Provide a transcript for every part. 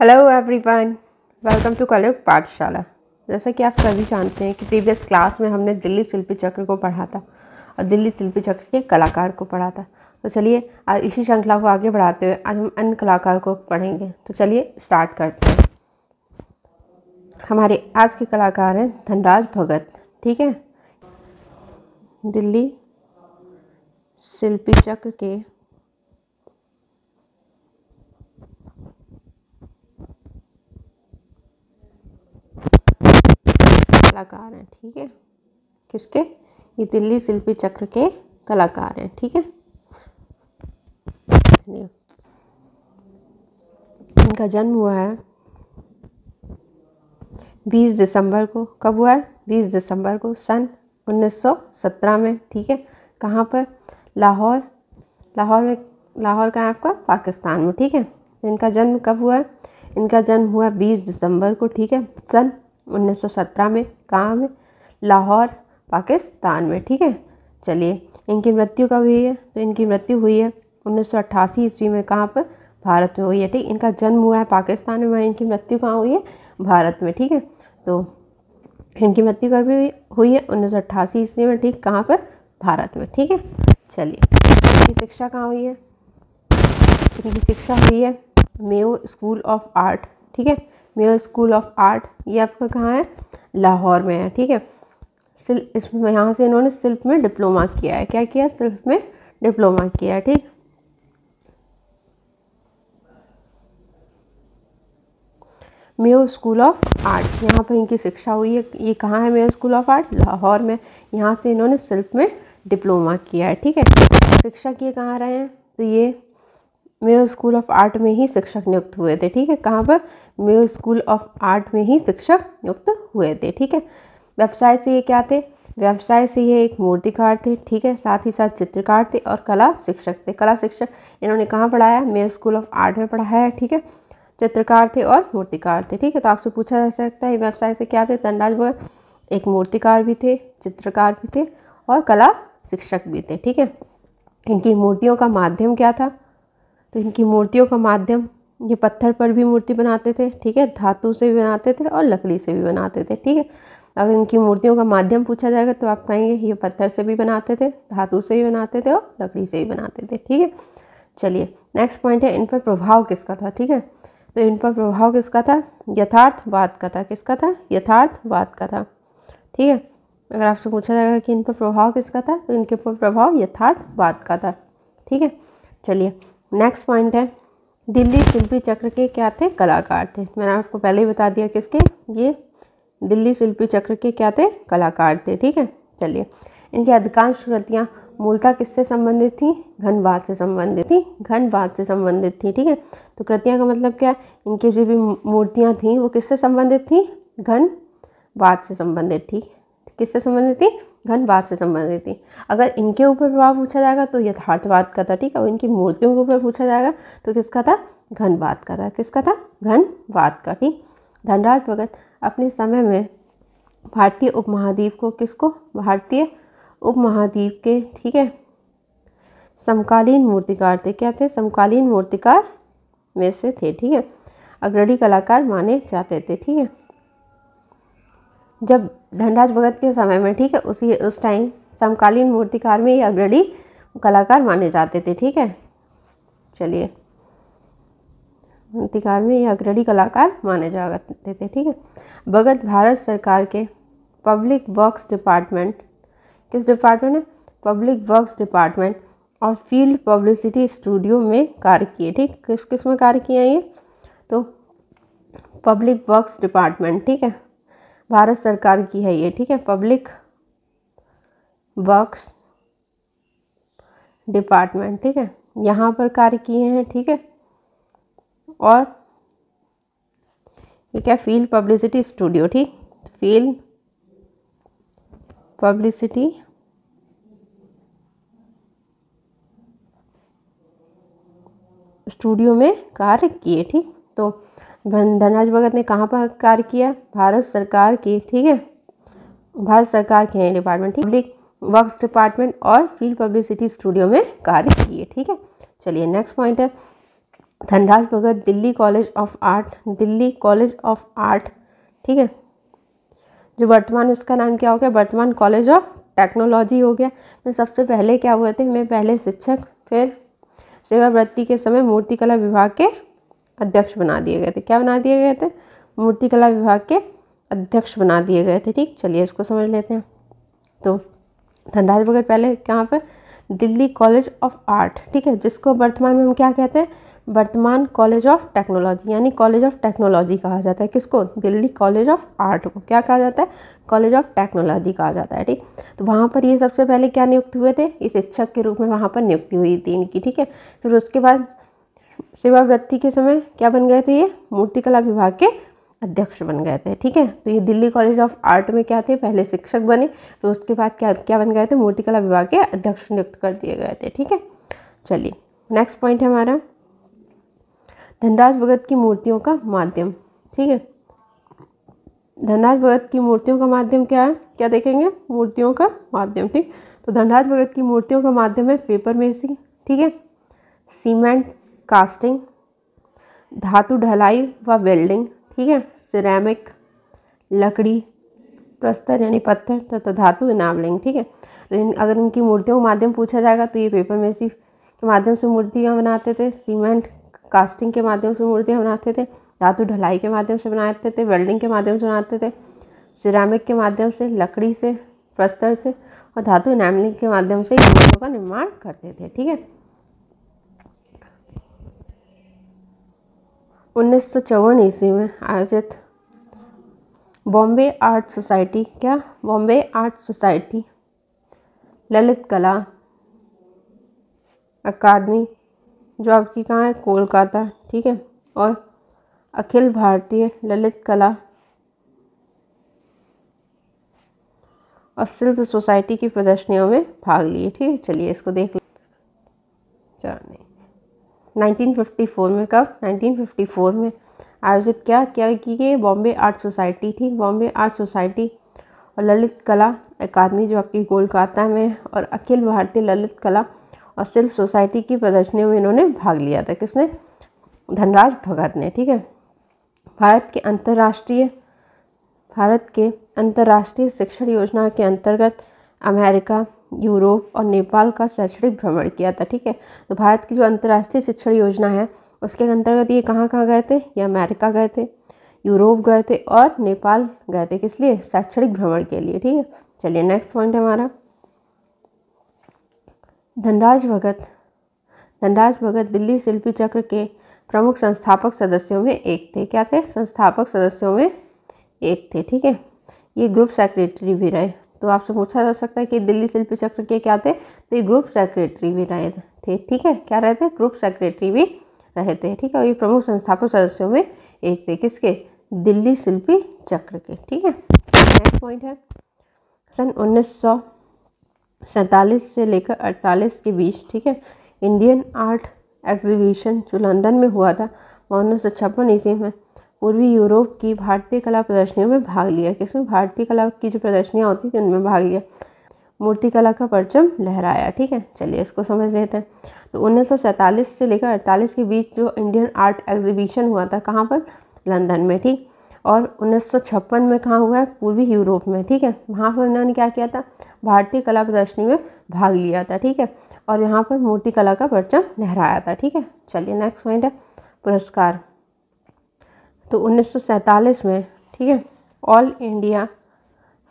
Hello everyone welcome to कलयुग पाठशाला। जैसा कि आप सभी जानते हैं कि प्रीवियस क्लास में हमने दिल्ली शिल्पी चक्र को पढ़ा था और दिल्ली शिल्पी चक्र के कलाकार को पढ़ा था। तो चलिए इसी श्रृंखला को आगे बढ़ाते हुए आज हम अन्य कलाकार को पढ़ेंगे। तो चलिए स्टार्ट करते हैं। हमारे आज के कलाकार हैं धनराज भगत, ठीक है? दिल्ली शिल्पी चक्र के कलाकार हैं, ठीक है? किसके? ये दिल्ली शिल्पी चक्र के कलाकार हैं, ठीक है? इनका जन्म हुआ है 20 दिसंबर को। कब हुआ है? 20 दिसंबर को, सन 1917 में, ठीक है? कहाँ पर? लाहौर। लाहौर में, लाहौर का है आपका? पाकिस्तान में, ठीक है? इनका जन्म कब हुआ है? इनका जन्म हुआ 20 दिसंबर को, ठीक है? सन 1917 में, कहाँ में? लाहौर, पाकिस्तान में, ठीक है? चलिए, इनकी मृत्यु कब हुई है? तो इनकी मृत्यु हुई है उन्नीस सौ अट्ठासी ईस्वी में, कहाँ पर? भारत में हुई है, ठीक? इनका जन्म हुआ है पाकिस्तान में इनकी मृत्यु कहाँ हुई है? भारत में, ठीक है? तो इनकी मृत्यु कब हुई हुई है उन्नीस सौ अट्ठासी ईस्वी में, ठीक? कहाँ पर? भारत में, ठीक है? चलिए, इनकी शिक्षा कहाँ हुई है? इनकी शिक्षा हुई है मेयो स्कूल ऑफ़ आर्ट, ठीक है? मेयर स्कूल ऑफ़ आर्ट, ये आपका कहाँ है? लाहौर में है, ठीक है? सिल्प इसमें, यहाँ से इन्होंने शिल्प में डिप्लोमा किया है। क्या किया? शिल्प में डिप्लोमा किया है, ठीक? मेयो स्कूल ऑफ़ आर्ट, यहाँ पर इनकी शिक्षा हुई है। ये कहाँ है Mayo school of art? Lahore में। यहाँ से इन्होंने शिल्प में डिप्लोमा किया है, ठीक है? शिक्षा किए कहाँ रहे हैं? तो ये मेयो स्कूल ऑफ़ आर्ट में ही शिक्षक नियुक्त हुए थे, ठीक है? कहाँ पर? मेयो स्कूल ऑफ़ आर्ट में ही शिक्षक नियुक्त हुए थे, ठीक है? व्यवसाय से ये क्या थे? व्यवसाय से ये एक मूर्तिकार थे, ठीक है? साथ ही साथ चित्रकार थे और कला शिक्षक थे। कला शिक्षक इन्होंने कहाँ पढ़ाया? मेयो स्कूल ऑफ़ आर्ट में पढ़ाया है, ठीक है? चित्रकार थे और मूर्तिकार थे, ठीक है? तो आपसे पूछा जा सकता है व्यवसाय से क्या थे? तनराज भगत एक मूर्तिकार भी थे, चित्रकार भी थे और कला शिक्षक भी थे, ठीक है? इनकी मूर्तियों का माध्यम क्या था? तो इनकी मूर्तियों का माध्यम, ये पत्थर पर भी मूर्ति बनाते थे, ठीक है? धातु से भी बनाते थे और लकड़ी से भी बनाते थे, ठीक है? अगर इनकी मूर्तियों का माध्यम पूछा जाएगा तो आप कहेंगे, ये पत्थर से भी बनाते थे, धातु से भी बनाते थे और लकड़ी से भी बनाते थे, ठीक है? चलिए नेक्स्ट पॉइंट है, इन पर प्रभाव किसका था, ठीक है? तो इन पर प्रभाव किसका था? यथार्थवाद का था, किसका था? यथार्थवाद का था, ठीक है? अगर आपसे पूछा जाएगा कि इन पर प्रभाव किसका था तो इनके ऊपर प्रभाव यथार्थवाद का था, ठीक है? चलिए नेक्स्ट पॉइंट है, दिल्ली शिल्पी चक्र के क्या थे? कलाकार थे। मैंने आपको पहले ही बता दिया किसके ये दिल्ली शिल्पी चक्र के क्या थे? कलाकार थे, ठीक है? चलिए, इनकी अधिकांश कृतियाँ मूलतः किससे संबंधित थी? घनवाद से संबंधित थी। घनवाद से संबंधित थी, ठीक है? तो कृतियाँ का मतलब क्या है? इनकी जो भी मूर्तियाँ थीं, वो किससे संबंधित थी? घनवाद से संबंधित, ठीक किससे संबंधित थी? घनवाद से संबंधित थी। अगर इनके ऊपर प्रभाव पूछा जाएगा तो यथार्थवाद का था, ठीक है? और इनकी मूर्तियों के ऊपर पूछा जाएगा तो किसका था? घनवाद का था। किसका था? घनवाद का, ठीक? धनराज भगत अपने समय में भारतीय उपमहाद्वीप को किसको? भारतीय उपमहाद्वीप के, ठीक है? समकालीन मूर्तिकार थे। क्या थे? समकालीन मूर्तिकार में से थे, ठीक है? अग्रणी कलाकार माने जाते थे, ठीक है? जब धनराज भगत के समय में, ठीक है, उसी, उस टाइम समकालीन मूर्तिकार में ये अग्रणी कलाकार माने जाते थे, ठीक है? चलिए। मूर्तिकार में ये अग्रणी कलाकार माने जाते थे, ठीक है? भगत भारत सरकार के पब्लिक वर्क्स डिपार्टमेंट, किस डिपार्टमेंट है? पब्लिक वर्क्स डिपार्टमेंट और फ़ील्ड पब्लिसिटी स्टूडियो में कार्य किए, ठीक? किस किसमें कार्य किए ये? तो पब्लिक वर्क्स डिपार्टमेंट, ठीक है? भारत सरकार की है ये, ठीक है? पब्लिक वर्क्स डिपार्टमेंट ठीक है? यहाँ पर कार्य किए हैं, ठीक है? और ये क्या? फ़ील्ड पब्लिसिटी स्टूडियो ठीक? फ़ील्ड पब्लिसिटी स्टूडियो में कार्य किए, ठीक? तो धनराज भगत ने कहाँ पर कार्य किया? भारत सरकार की, ठीक है? भारत सरकार के हैं डिपार्टमेंट ठीक पब्लिक वर्क्स डिपार्टमेंट और फ़ील्ड पब्लिसिटी स्टूडियो में कार्य किए, ठीक है? चलिए नेक्स्ट पॉइंट है। Dhanraj Bhagat, Delhi college of art Delhi college of art ठीक है? जो वर्तमान, उसका नाम क्या हो गया? वर्तमान कॉलेज ऑफ़ टेक्नोलॉजी हो गया। मैं सबसे पहले क्या हुए थे? मैं पहले शिक्षक, फिर सेवावृत्ति के समय मूर्तिकला विभाग के अध्यक्ष बना दिए गए थे। क्या बना दिए गए थे? मूर्तिकला विभाग के अध्यक्ष बना दिए गए थे, ठीक? चलिए इसको समझ लेते हैं। तो धनराज भगत पहले कहाँ पर? दिल्ली कॉलेज ऑफ़ आर्ट, ठीक है? जिसको वर्तमान में हम क्या कहते हैं? वर्तमान कॉलेज ऑफ़ टेक्नोलॉजी, यानी कॉलेज ऑफ़ टेक्नोलॉजी कहा जाता है। किसको? दिल्ली कॉलेज ऑफ़ आर्ट को। क्या कहा जाता है? कॉलेज ऑफ़ टेक्नोलॉजी कहा जाता है, ठीक? तो वहाँ पर ये सबसे पहले क्या नियुक्त हुए थे? इस शिक्षक के रूप में वहाँ पर नियुक्ति हुई थी इनकी, ठीक है? फिर उसके बाद सेवावृत्ति के समय क्या बन गए थे ये? मूर्तिकला विभाग के अध्यक्ष बन गए थे, ठीक है? तो ये दिल्ली कॉलेज ऑफ़ आर्ट में क्या थे? पहले शिक्षक बने तो उसके बाद क्या क्या बन गए थे? मूर्तिकला विभाग के अध्यक्ष नियुक्त कर दिए गए थे, ठीक है? चलिए नेक्स्ट पॉइंट है हमारा। धनराज भगत की मूर्तियों का माध्यम, ठीक है? धनराज भगत की मूर्तियों का माध्यम क्या है? क्या देखेंगे? मूर्तियों का माध्यम, ठीक? तो धनराज भगत की मूर्तियों का माध्यम है पेपर मेसी ठीक है? सीमेंट कास्टिंग, धातु ढलाई व वेल्डिंग, ठीक है? सिरेमिक, लकड़ी, प्रस्तर यानी पत्थर तथा तो धातु इनावलिंग, ठीक है? तो इन, अगर इनकी मूर्तियों का माध्यम पूछा जाएगा तो ये पेपर मेसी के माध्यम से मूर्तियाँ बनाते थे सीमेंट कास्टिंग के माध्यम से मूर्तियाँ बनाते थे, धातु ढलाई के माध्यम से बनाते थे वेल्डिंग के माध्यम से बनाते थे, सिरामिक के माध्यम से, लकड़ी से, प्रस्तर से और धातु इनामलिंग के माध्यम से मूर्तियों का निर्माण करते थे, ठीक है? उन्नीस सौ चौवन ईस्वी में आयोजित बॉम्बे आर्ट सोसाइटी, क्या? बॉम्बे आर्ट सोसाइटी, ललित कला अकादमी, जो आपकी कहाँ है? कोलकाता, ठीक है? और अखिल भारतीय ललित कला और शिल्प सोसाइटी की प्रदर्शनियों में भाग लिए, ठीक है? चलिए इसको देख लें। चलिए 1954 में, कब? 1954 में। आयोजित क्या क्या की गई? बॉम्बे आर्ट सोसाइटी, ठीक? बॉम्बे आर्ट सोसाइटी और ललित कला अकादमी, जो आपकी कोलकाता में और अखिल भारतीय ललित कला और शिल्प सोसाइटी की प्रदर्शनियों में इन्होंने भाग लिया था। किसने? धनराज भगत ने, ठीक है? भारत के अंतर्राष्ट्रीय, भारत के अंतर्राष्ट्रीय शिक्षण योजना के अंतर्गत अमेरिका यूरोप और नेपाल का शैक्षणिक भ्रमण किया था, ठीक है? तो भारत की जो अंतर्राष्ट्रीय शिक्षण योजना है, उसके अंतर्गत ये कहाँ कहाँ गए थे? ये अमेरिका गए थे, यूरोप गए थे और नेपाल गए थे, किस लिए? शैक्षणिक भ्रमण के लिए, ठीक है? चलिए नेक्स्ट पॉइंट हमारा। धनराज भगत धनराज भगत दिल्ली शिल्पी चक्र के प्रमुख संस्थापक सदस्यों में एक थे। क्या थे? संस्थापक सदस्यों में एक थे, ठीक है? ये ग्रुप सेक्रेटरी भी रहे। तो आपसे पूछा जा सकता है कि दिल्ली शिल्पी चक्र के क्या थे? तो ये ग्रुप सेक्रेटरी भी रहे थे, ठीक है? क्या रहे थे? ग्रुप सेक्रेटरी भी रहे थे, ठीक है? और ये प्रमुख संस्थापक सदस्यों में एक थे किसके? दिल्ली शिल्पी चक्र के, ठीक है? नेक्स्ट पॉइंट है। सन उन्नीस से लेकर अड़तालीस के बीच, ठीक है? इंडियन आर्ट एग्जीबिशन जो लंदन में हुआ था, वह उन्नीस सौ छप्पन ईस्वी में पूर्वी यूरोप की भारतीय कला प्रदर्शनियों में भाग लिया। किसमें भारतीय कला की जो प्रदर्शनियाँ होती थी, उनमें भाग लिया। मूर्ति कला का परचम लहराया, ठीक है? चलिए इसको समझ लेते हैं। तो उन्नीस सौ सैंतालीस से लेकर अड़तालीस के बीच जो इंडियन आर्ट एग्जीबिशन हुआ था, कहाँ पर? लंदन में, ठीक? और उन्नीस सौ छप्पन में कहाँ हुआ है? पूर्वी यूरोप में, ठीक है? वहाँ पर उन्होंने क्या किया था? भारतीय कला प्रदर्शनी में भाग लिया था, ठीक है? और यहाँ पर मूर्ति कला का परचम लहराया था, ठीक है? चलिए नेक्स्ट पॉइंट है, पुरस्कार। तो उन्नीस सौ सैंतालीस में, ठीक है all India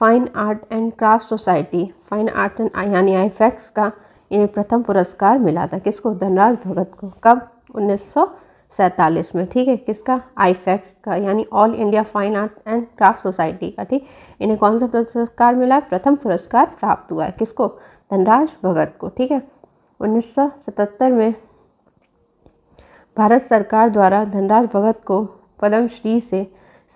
fine art and craft society fine art and यानी आई का इन्हें प्रथम पुरस्कार मिला था किसको? धनराज भगत को। कब? उन्नीस में, ठीक है, किसका? आईफैक्स का, यानी all India fine art and craft society का, ठीक। इन्हें कौन सा पुरस्कार मिला? प्रथम पुरस्कार प्राप्त हुआ है किसको? धनराज भगत को, ठीक है। 1977 में भारत सरकार द्वारा धनराज भगत को पद्मश्री से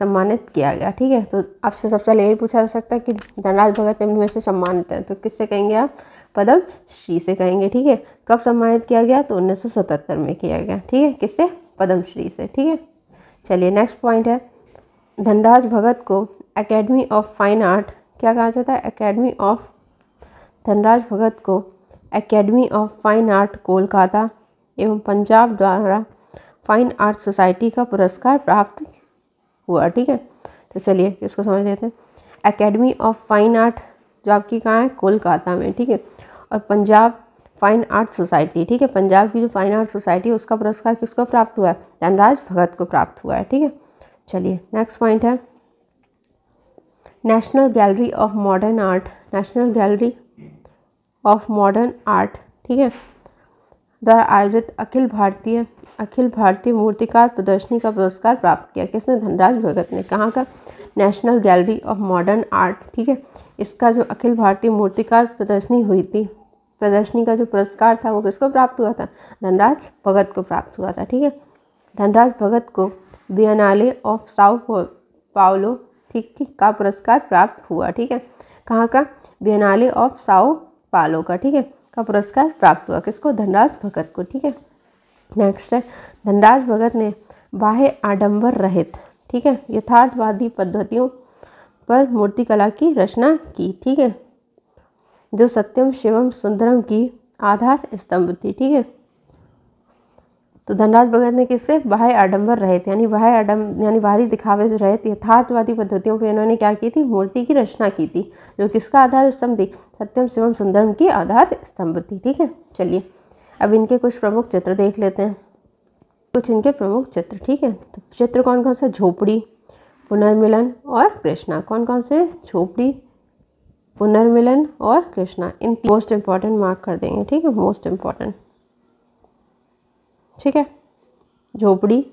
सम्मानित किया गया, ठीक है? तो आपसे सबसे पहले यही पूछा जा सकता है कि धनराज भगत निम्न में से सम्मानित हैं तो किससे कहेंगे आप? पद्म श्री से कहेंगे, ठीक है? कब सम्मानित किया गया? तो 1977 में किया गया, ठीक है? किससे? पद्मश्री से, ठीक है? चलिए नेक्स्ट पॉइंट है। धनराज भगत को एकेडमी ऑफ़ फाइन आर्ट क्या कहा जाता है? एकेडमी ऑफ़ धनराज भगत को academy of fine art Kolkata एवं पंजाब द्वारा फाइन आर्ट सोसाइटी का पुरस्कार प्राप्त हुआ, ठीक है? तो चलिए इसको समझ लेते हैं। एकेडमी ऑफ़ फाइन आर्ट, जो आपकी कहाँ है? कोलकाता में, ठीक है? और पंजाब फाइन आर्ट सोसाइटी, ठीक है? पंजाब की जो फाइन आर्ट सोसाइटी है, उसका पुरस्कार किसको प्राप्त हुआ है? धनराज भगत को प्राप्त हुआ है, ठीक है? चलिए नेक्स्ट पॉइंट है। National gallery of modern art national gallery of modern art ठीक है? द्वारा आयोजित अखिल भारतीय अखिल भारतीय मूर्तिकार प्रदर्शनी का पुरस्कार प्राप्त किया। किसने? धनराज भगत ने। कहाँ का? National gallery of modern art, ठीक है? इसका जो अखिल भारतीय मूर्तिकार प्रदर्शनी हुई थी, प्रदर्शनी का जो पुरस्कार था, वो किसको प्राप्त हुआ था? धनराज भगत को प्राप्त हुआ था, ठीक है? धनराज भगत को बियनाले ऑफ़ साउ पाओलो ठीक ठीक, का पुरस्कार प्राप्त हुआ, ठीक है? कहाँ का? बियनाले ऑफ़ साउ पालो का, ठीक है? का पुरस्कार प्राप्त हुआ। किसको? धनराज भगत को, ठीक है? नेक्स्ट है, धनराज भगत ने बाह्य आडंबर रहित, ठीक है, यथार्थवादी पद्धतियों पर मूर्तिकला की रचना की, ठीक है, जो सत्यम, शिवम, सुंदरम की आधार स्तंभ थी, ठीक है। तो धनराज भगत ने किससे? बाह्य आडंबर रहित, यानी बाह्य आडम यानी बाहरी दिखावे जो रहे थे यथार्थवादी पद्धतियों पर इन्होंने क्या की थी? मूर्ति की रचना की थी, जो किसका आधार स्तंभ थी? सत्यम, शिवम, सुंदरम की आधार स्तंभ थी, ठीक है, चलिए। अब इनके कुछ प्रमुख चित्र देख लेते हैं। कुछ इनके प्रमुख चित्र, ठीक है? तो चित्र कौन कौन सा? झोपड़ी, पुनर्मिलन और कृष्णा। कौन कौन से? झोपड़ी, पुनर्मिलन और कृष्णा। इन मोस्ट इंपॉर्टेंट मार्क कर देंगे, ठीक है? मोस्ट इंपॉर्टेंट ठीक है? झोपड़ी,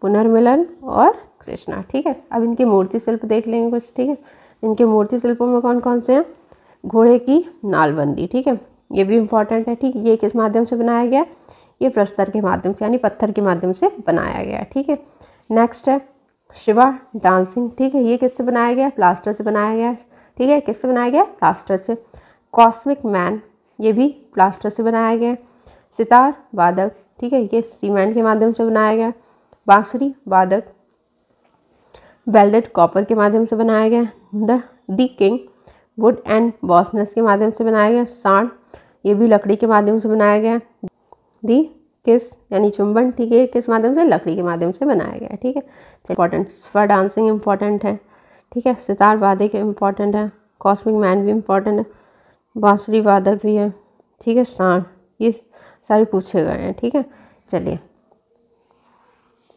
पुनर्मिलन और कृष्णा, ठीक है? अब इनके मूर्ति शिल्प देख लेंगे कुछ, ठीक है? इनके मूर्ति शिल्पों में कौन कौन से हैं? घोड़े की नालबंदी, ठीक है? ये भी इंपॉर्टेंट है, ठीक है? ये किस माध्यम से बनाया गया? ये प्रस्तर के माध्यम से, यानी पत्थर के माध्यम से बनाया गया, ठीक है? नेक्स्ट है, शिवा डांसिंग ठीक है? ये किससे बनाया गया? प्लास्टर से बनाया गया, ठीक है? किससे बनाया गया? प्लास्टर से। कॉस्मिक मैन ये भी प्लास्टर से बनाया गया। सितार वादक, ठीक है? ये सीमेंट के माध्यम से बनाया गया। बांसुरी वादक। वेल्डेड कॉपर के माध्यम से बनाया गया। The the king wood and बॉसनेस के माध्यम से बनाया गया, सांड, ये भी लकड़ी के माध्यम से बनाया गया। दी किस यानी चुंबन, ठीक है किस माध्यम से? लकड़ी के माध्यम से बनाया गया, ठीक है। इंपॉर्टेंट फॉर डांसिंग इंपॉर्टेंट है, ठीक है। सितार वादक इंपॉर्टेंट है कॉस्मिक मैन भी इंपॉर्टेंट है, बांसुरी वादक भी है, ठीक है। सांड, ये सारे पूछे गए हैं, ठीक है। चलिए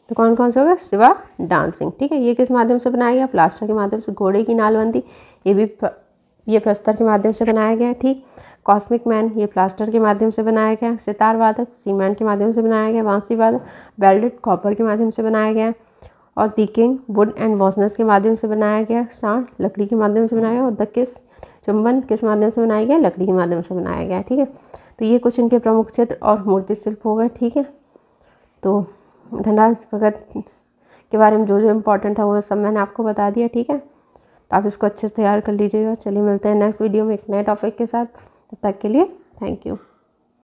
तो कौन कौन से होगा सिवा डांसिंग ठीक है। ये किस माध्यम से बनाया गया? प्लास्टर के माध्यम से, घोड़े की नालबंदी, ये भी ये प्रस्तर के माध्यम से बनाया गया है, ठीक। कॉस्मिक मैन ये प्लास्टर के माध्यम से बनाया गया है। सितार वादक सीमेंट के माध्यम से बनाया गया वांसी वादक वेल्डेड कॉपर के माध्यम से बनाया गया और दिकिंग वुड एंड वॉसनेस के माध्यम से बनाया गया सांड लकड़ी के माध्यम से बनाया गया और द किस चुंबन किस माध्यम से बनाया गया लकड़ी के माध्यम से बनाया गया ठीक है। तो ये कुछ इनके प्रमुख क्षेत्र और मूर्ति शिल्प हो गए, ठीक है। तो धनराज भगत के बारे में जो जो इम्पोर्टेंट था वो सब मैंने आपको बता दिया, ठीक है। आप इसको अच्छे से तैयार कर लीजिएगा। चलिए मिलते हैं नेक्स्ट वीडियो में एक नए टॉपिक के साथ। तब तक के लिए थैंक यू